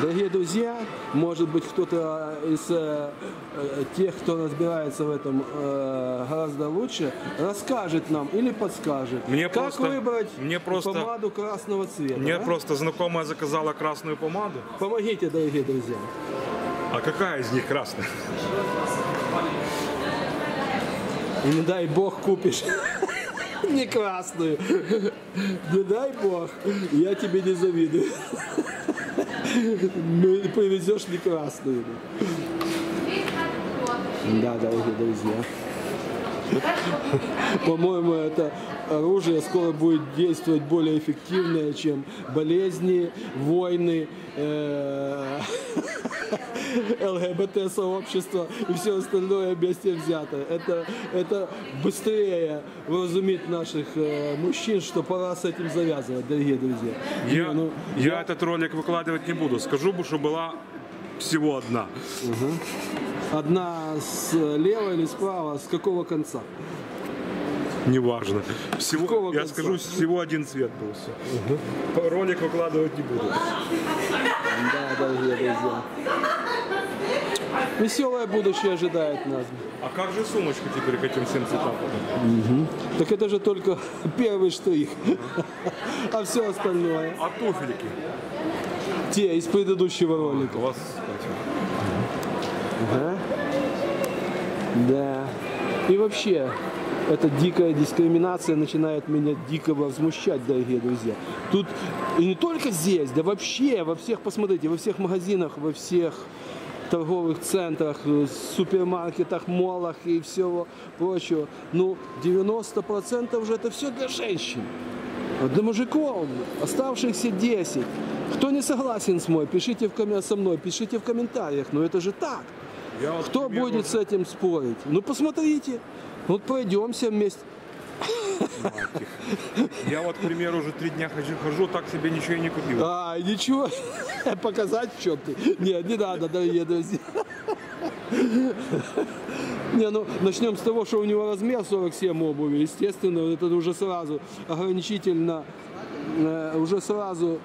Дорогие друзья, может быть кто-то из э, э, тех, кто разбирается в этом э, гораздо лучше, расскажет нам или подскажет, Мне как просто- выбрать мне просто- помаду красного цвета. Мне да? просто знакомая заказала красную помаду. Помогите, дорогие друзья. А какая из них красная? И не дай бог купишь не красную. Не дай бог, я тебе не завидую. Ну, и Привезешь не красную. Да, дорогие друзья. По-моему, это оружие скоро будет действовать более эффективно, чем болезни, войны, э, ЛГБТ-сообщество и все остальное вместе взятое. Это, это быстрее вразумит наших э, мужчин, что пора с этим завязывать, дорогие друзья. Я, Не, ну, я этот ролик выкладывать не буду. Скажу, что была всего одна. Одна слева или справа, с какого конца? Неважно. Всего, Какого я конца? скажу, всего один цвет был. Все. Ролик выкладывать не буду. Друзья. Веселое будущее ожидает нас. А как же сумочку теперь к этим всем цветам? потом? Так это же только первый штрих. А все остальное. А туфельки? Те из предыдущего ролика. У вас Ага. Да. И вообще, эта дикая дискриминация начинает меня дико возмущать, дорогие друзья. Тут и не только здесь, да вообще, во всех, посмотрите, во всех магазинах, во всех торговых центрах, э, супермаркетах, молах и всего прочего. Ну, 90% же это все для женщин. А Для мужиков оставшихся 10. Кто не согласен с мной, пишите в ком- со мной, пишите в комментариях. Но это же так. Я Кто будет с этим спорить? Ну посмотрите. Вот пройдемся вместе. Я вот, к примеру, уже три дня хожу, хожу так себе ничего и не купил. А, ничего. Показать, чем ты. Нет, не надо, дорогие друзья. Не, ну начнем с того, что у него размер 47 обуви. Естественно, это уже сразу ограничительно, э, уже сразу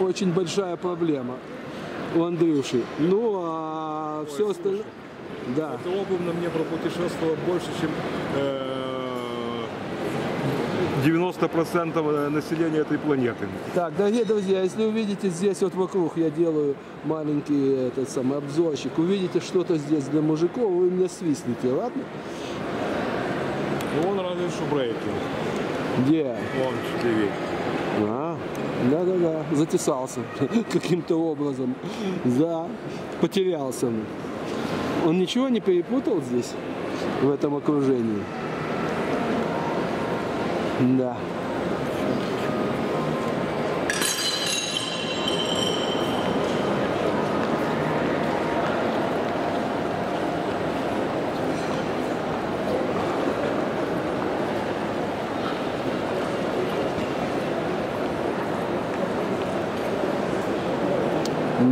очень большая проблема у Андрюши. Ну, а все остальное... Да. Эта обувь на мне пропутешествовала больше, чем э, 90% населения этой планеты. Так, дорогие друзья, если увидите здесь вот вокруг, я делаю маленький этот самый обзорчик, увидите что-то здесь для мужиков, вы мне свистните, ладно? Ну, он разве что брейкинг. Где? Он чуть левее. А, да-да-да, затесался каким-то образом. Да, потерялся. Он ничего не перепутал здесь, в этом окружении? Да.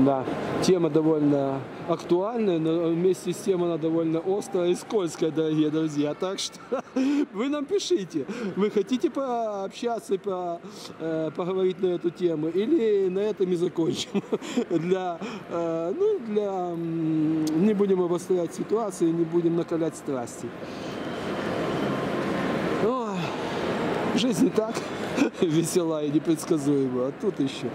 Да, тема довольно актуальная, но вместе с тем она довольно острая и скользкая, дорогие друзья. Так что вы нам пишите, вы хотите пообщаться и по, э, поговорить на эту тему, или на этом и закончим. Для, э, ну, для, не будем обострять ситуацию, не будем накалять страсти. Ой, жизнь не так весела и непредсказуема, а тут еще